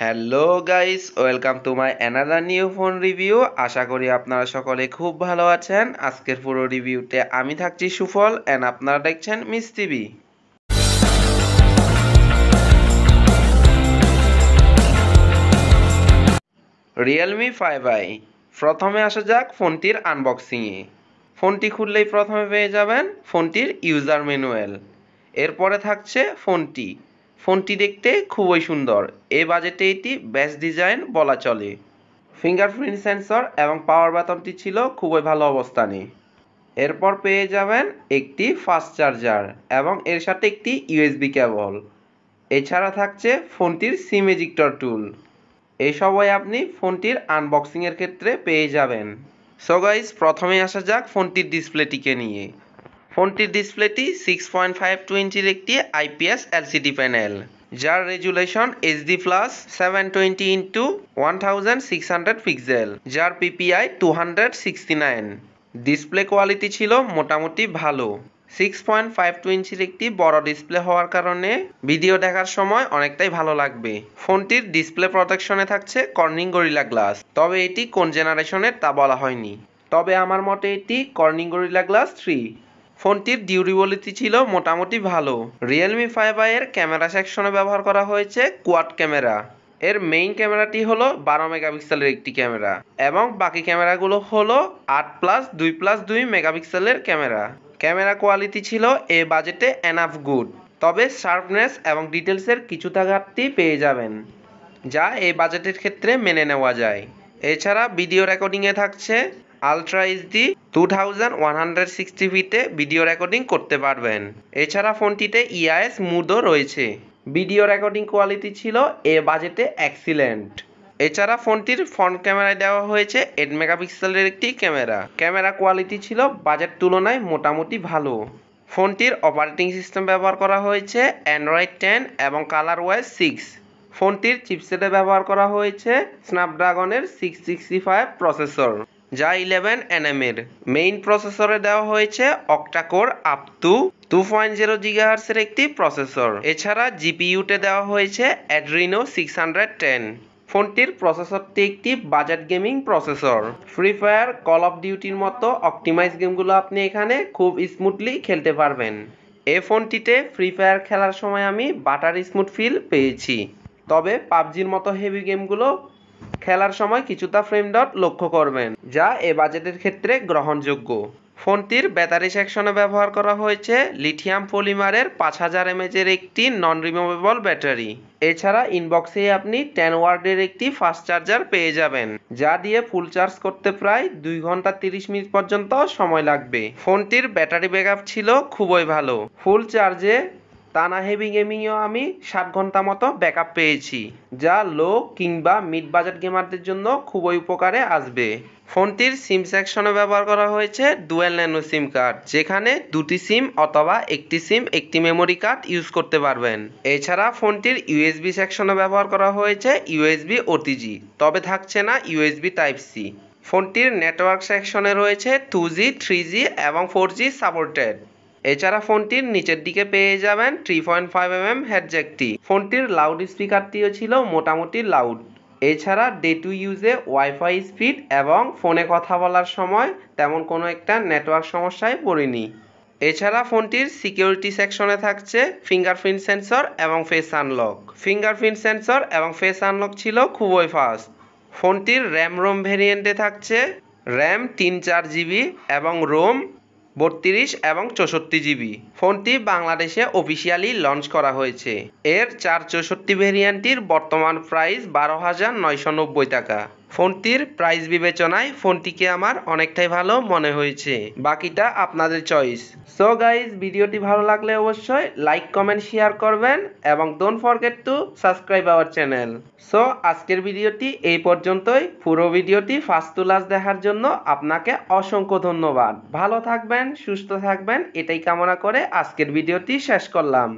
Hello guys welcome to my another new phone review আশা করি আপনারা সকলে খুব ভালো আছেন। আজকের পুরো রিভিউতে আমি থাকছি সুফল অ্যান্ড আপনারা দেখছেন miss TV Realme five I প্রথমে আসা যাক ফোনটির আনবক্সিংয়ে ফোনটি খুললেই প্রথমে পেয়ে যাবেন ফোনটির ইউজার ম্যানুয়াল এরপরে থাকছে ফোনটি। ফোনটি দেখতে খুবই সুন্দর। এ বাজেটে এটি বেস্ট ডিজাইন বলা চলে। ফিঙ্গারপ্রিন্ট সেন্সর এবং পাওয়ার বাটনটি ছিল খুবই ভালো অবস্থানে। এরপর পেয়ে যাবেন একটি ফাস্ট চার্জার এবং এর সাথে একটি ইউএসবি কেবল। এছাড়া থাকছে ফোনটির সিম এজিক্টর টুল। এসবই আপনি ফোনটির আনবক্সিংয়ের ক্ষেত্রে পেয়ে যাবেন। সো গাইস প্রথমে আসা যাক ফোনটির ডিসপ্লেটিকে নিয়ে। ফোনটির ডিসপ্লেটি সিক্স পয়েন্ট ফাইভ টু ইঞ্চির একটি আইপিএস এলসিডি প্যানেল যার resolution HD plus seven twenty into one thousand six hundred pixel যার PPI two hundred sixty nine display quality ছিল মোটামুটি ভালো। সিক্স পয়েন্ট ফাইভ টু ইঞ্চির একটি বড় ডিসপ্লে হওয়ার কারণে ভিডিও দেখার সময় অনেকটাই ভালো লাগবে। ফোনটির ডিসপ্লে প্রোটেকশনে থাকছে কর্নিং গরিলা গ্লাস তবে এটি কোন জেনারেশনের তা বলা হয়নি। তবে আমার মতে এটি কর্নিং গরিলা গ্লাস থ্রি ফোনটির ডিউরেবিলিটি ছিল মোটামুটি ভালো। রিয়েলমি ফাইভ আই এর ক্যামেরা সেকশনে ব্যবহার করা হয়েছে কোয়াড ক্যামেরা। এর মেইন ক্যামেরাটি হলো বারো মেগাপিক্সেলের একটি ক্যামেরা এবং বাকি ক্যামেরাগুলো হলো আট প্লাস দুই প্লাস দুই মেগাপিক্সেলের ক্যামেরা। ক্যামেরা কোয়ালিটি ছিল এ বাজেটে এনাফ গুড তবে শার্পনেস এবং ডিটেলসের কিছুটা ঘাটতি পেয়ে যাবেন, যা এই বাজেটের ক্ষেত্রে মেনে নেওয়া যায়। এছাড়া ভিডিও রেকর্ডিংয়ে থাকছে ultra HD two thousand one hundred sixty ভিতে ভিডিও রেকর্ডিং করতে পারবেন। এছাড়া ফোনটিতে ইআইএস মুডও রয়েছে। ভিডিও রেকর্ডিং কোয়ালিটি ছিল এ বাজেটে এক্সিলেন্ট এছাড়া ফোনটির ফ্রন্ট ক্যামেরায় দেওয়া হয়েছে এইট মেগাপিক্সেলের একটি ক্যামেরা ক্যামেরা কোয়ালিটি ছিল বাজেট তুলনায় মোটামুটি ভালো। ফোনটির অপারেটিং সিস্টেম ব্যবহার করা হয়েছে অ্যান্ড্রয়েড টেন এবং কালার ওয়াইজ সিক্স ফোনটির চিপসেটে ব্যবহার করা হয়েছে স্ন্যাপড্রাগনের সিক্স সিক্সটি ফাইভ প্রসেসর যা ইলেভেন এনএমের মেইন প্রসেসরে দেওয়া হয়েছে octacore up to two point zero জিগাহার্সের একটি প্রসেসর এছাড়া জিপিইউতে দেওয়া হয়েছে অ্যাড্রিনো সিক্স হান্ড্রেড টেন ফোনটির প্রসেসরটি একটি budget gaming processor Free Fire call of ডিউটির মতো অপটিমাইজ গেমগুলো আপনি এখানে খুব স্মুথলি খেলতে পারবেন। এ ফোনটিতে ফ্রি ফায়ার খেলার সময় আমি বাটার স্মুথ ফিল পেয়েছি। তবে পাবজির মতো হেভি গেমগুলো খেলার সময় কিছুটা ফ্রেম ডট লক্ষ্য করবেন, যা এ বাজেটের ক্ষেত্রে গ্রহণযোগ্য। ফোনটির ব্যাটারি সেকশনে ব্যবহার করা হয়েছে, লিথিয়াম পলিমারের পাঁচ হাজার এমএচের একটি নন রিমুভেবল ব্যাটারি। এছাড়া ইনবক্সে আপনি টেন ওয়ার্ডের একটি ফাস্ট চার্জার পেয়ে যাবেন, যা দিয়ে ফুল চার্জ করতে প্রায় দুই ঘণ্টা তিরিশ মিনিট পর্যন্ত সময় লাগবে। ফোনটির ব্যাটারি ব্যাকআপ ছিল খুবই ভালো। ফুল চার্জে টানা হেভি গেমিংয়েও আমি সাত ঘণ্টা মতো ব্যাকআপ পেয়েছি, যা লো কিংবা মিড বাজেট গেমারদের জন্য খুবই উপকারে আসবে। ফোনটির সিম সেকশনে ব্যবহার করা হয়েছে ডুয়েল ন্যানো সিম কার্ড যেখানে দুটি সিম অথবা একটি সিম একটি মেমোরি কার্ড ইউজ করতে পারবেন। এছাড়া ফোনটির ইউএসবি সেকশনে ব্যবহার করা হয়েছে ইউএসবি ওটিজি তবে থাকছে না ইউএসবি টাইপ সি ফোনটির নেটওয়ার্ক সেকশনে রয়েছে টু জি থ্রি জি এবং ফোর জি সাপোর্টেড এছাড়া ফোনটির নিচের দিকে পেয়ে যাবেন three point five M M হেডজ্যাকটি ফোনটির লাউড স্পিকারটিও ছিল মোটামুটি লাউড এছাড়া ডে টু ইউজে ওয়াইফাই স্পিড এবং ফোনে কথা বলার সময় তেমন কোনো একটা নেটওয়ার্ক সমস্যায় পড়িনি। এছাড়া ফোনটির সিকিউরিটি সেকশনে থাকছে ফিঙ্গারপ্রিন্ট সেন্সর এবং ফেস আনলক ফিঙ্গারপ্রিন্ট সেন্সর এবং ফেস আনলক ছিল খুবই ফাস্ট ফোনটির র্যাম রোম ভেরিয়েন্টে থাকছে। র্যাম তিন চার জিবি এবং রোম বত্রিশ এবং চৌষট্টি জিবি। ফোনটি বাংলাদেশে অফিসিয়ালি লঞ্চ করা হয়েছে। এর চার চৌষট্টি ভেরিয়েন্টটির বর্তমান প্রাইস বারো হাজার নয়শো নব্বই টাকা। ফোনটির প্রাইস বিবেচনায় ফোনটিকে আমার অনেকটাই ভালো মনে হয়েছে। বাকিটা আপনাদের চয়েস সো গাইজ ভিডিওটি ভালো লাগলে অবশ্যই লাইক কমেন্ট শেয়ার করবেন এবং don't forget to subscribe our channel so আজকের ভিডিওটি এই পর্যন্তই। পুরো ভিডিওটি ফার্স্ট টু লাস্ট দেখার জন্য আপনাকে অসংখ্য ধন্যবাদ। ভালো থাকবেন, সুস্থ থাকবেন, এটাই কামনা করে আজকের ভিডিওটি শেষ করলাম।